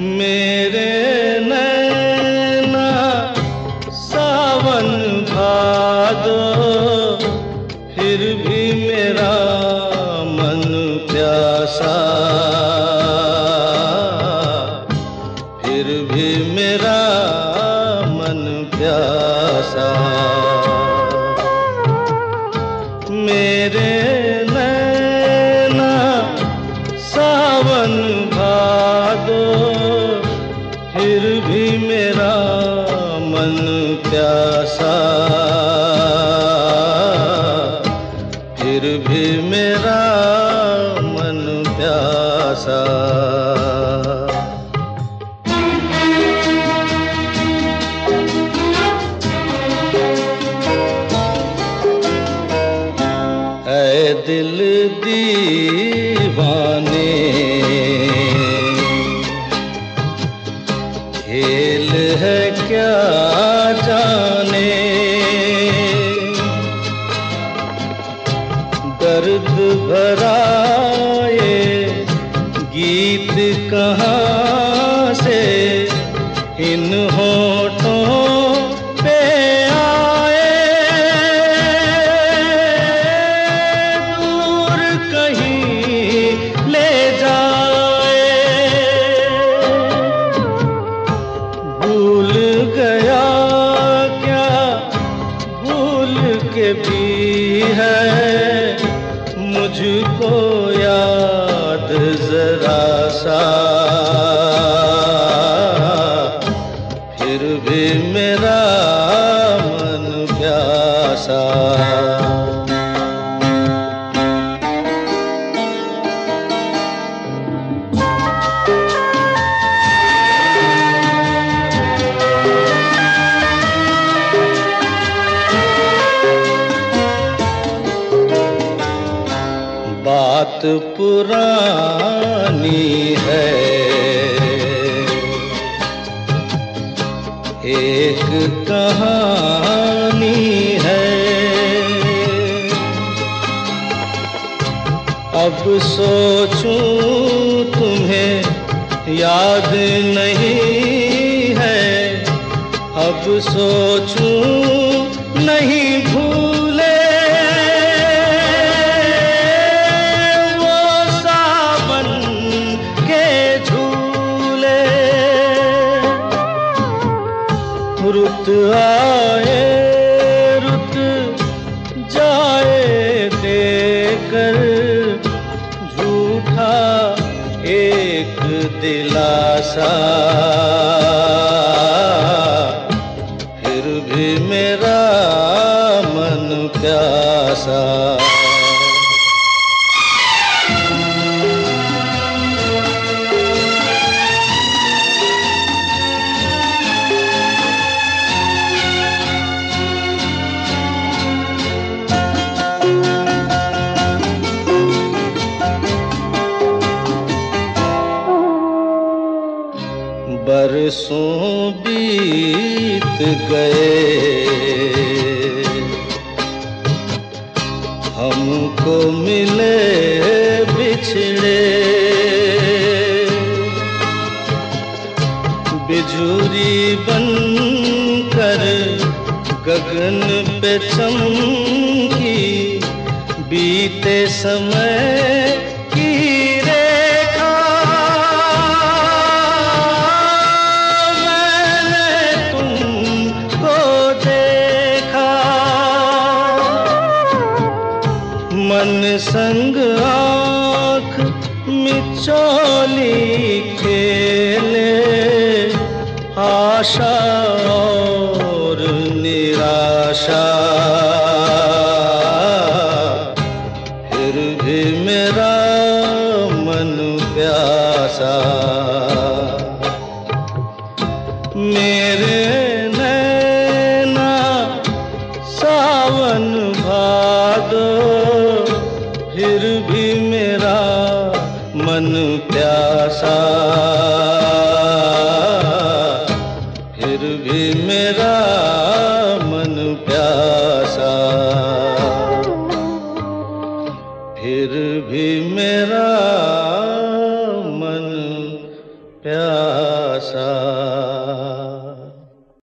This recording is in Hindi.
मेरे नैना सावन भादो फिर भी मेरा मन प्यासा। फिर भी मेरा मन प्यासा। प्यासा। फिर भी मेरा मन प्यासा। ऐ दिल दीवाने खेल है क्या भरा मुझको याद जरा सा। फिर भी मेरा मन प्यासा। बात पुरानी है। एक कहानी है। अब सोचूं तुम्हें याद नहीं है। अब सोचूं नहीं आए रुत जाए देकर। झूठा एक दिलासा। बरसों बीत गए। हमको मिले बिछड़े। बिजुरी बन कर गगन पे चमकी बीते समय संग आँख मिचोली खेले आशा और निराशा। फिर भी मेरा मन प्यासा प्यासा। फिर भी मेरा मन प्यासा। फिर भी मेरा